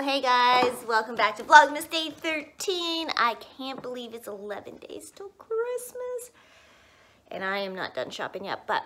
hey guys, welcome back to Vlogmas Day 13. I can't believe it's 11 days till Christmas. And I am not done shopping yet, but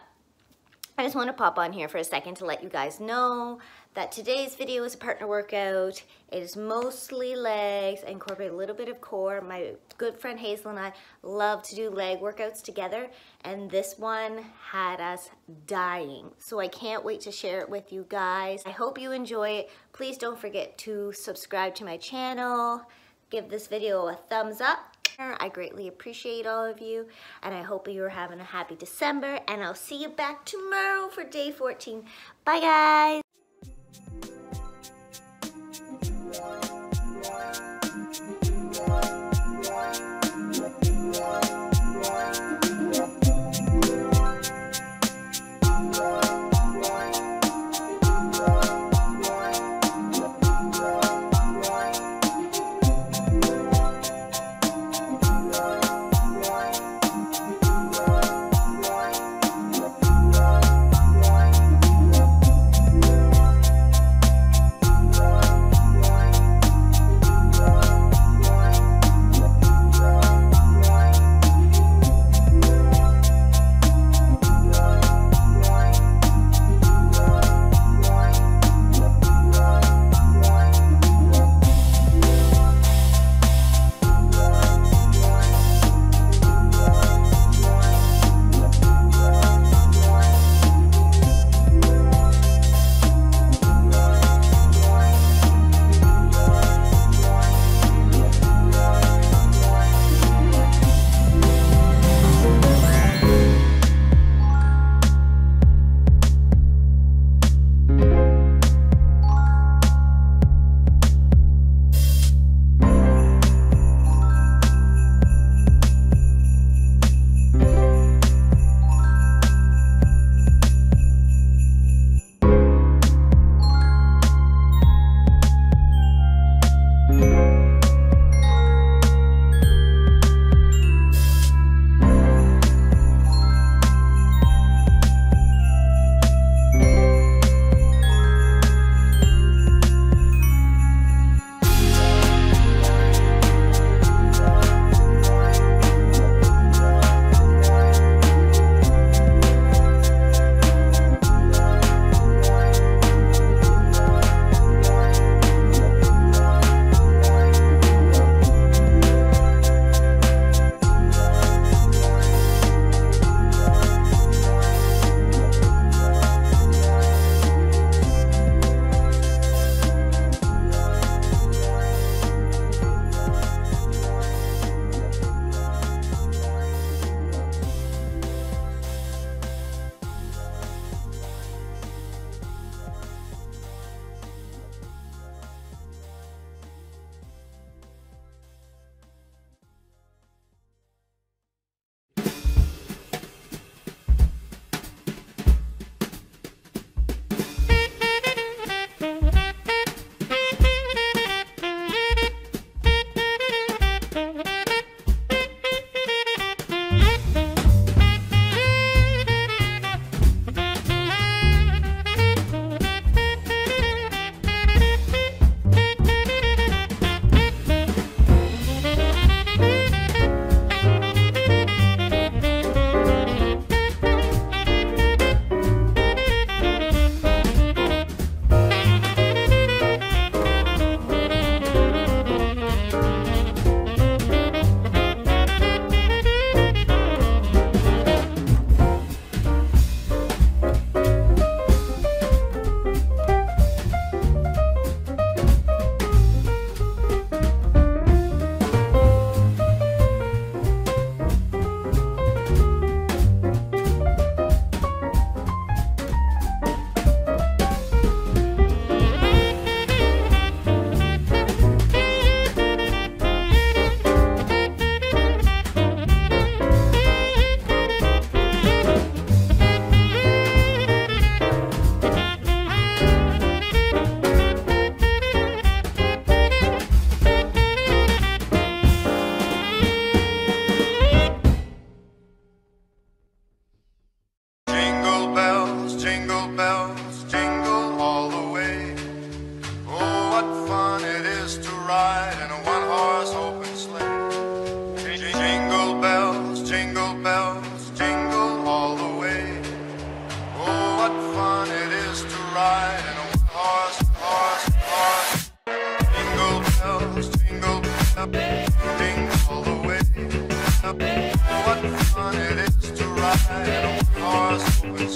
I just want to pop on here for a second to let you guys know that today's video is a partner workout. It is mostly legs. I incorporate a little bit of core. My good friend Hazel and I love to do leg workouts together and this one had us dying. So I can't wait to share it with you guys. I hope you enjoy it. Please don't forget to subscribe to my channel. Give this video a thumbs up I greatly appreciate all of you and I hope you're having a happy December and I'll see you back tomorrow for day 14. Bye guys!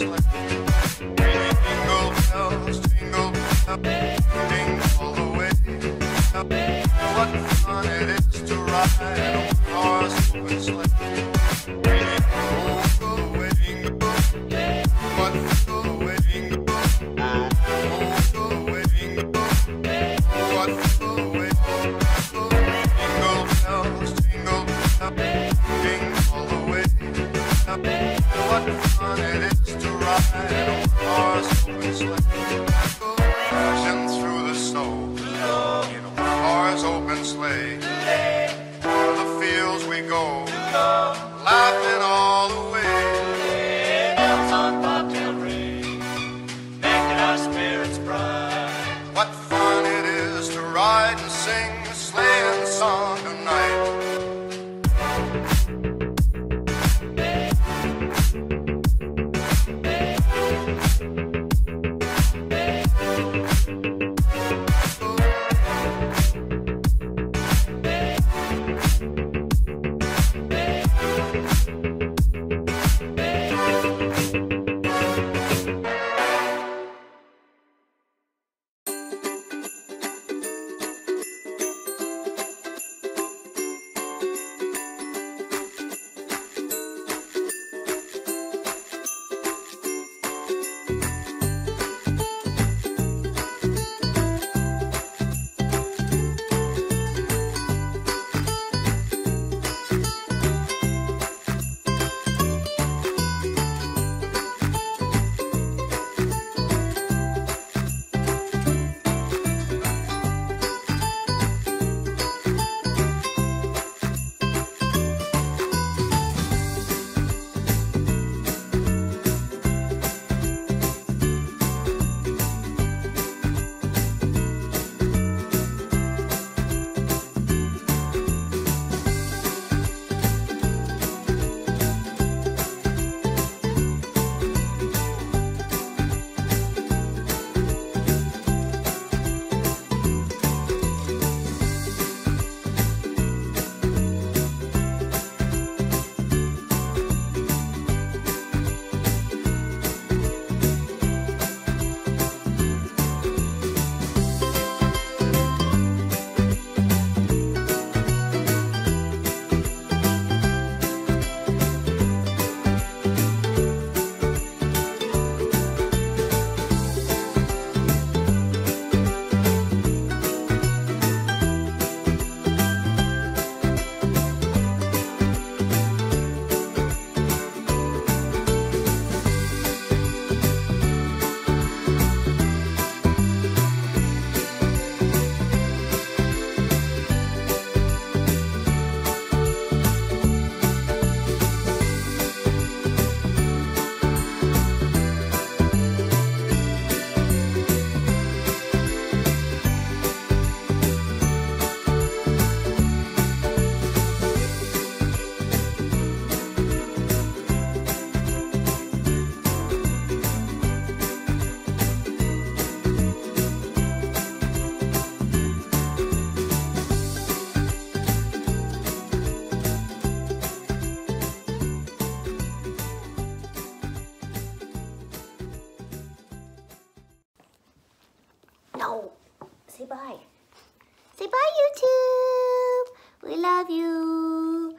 Bachelor. No. Say bye. Say bye, YouTube. We love you.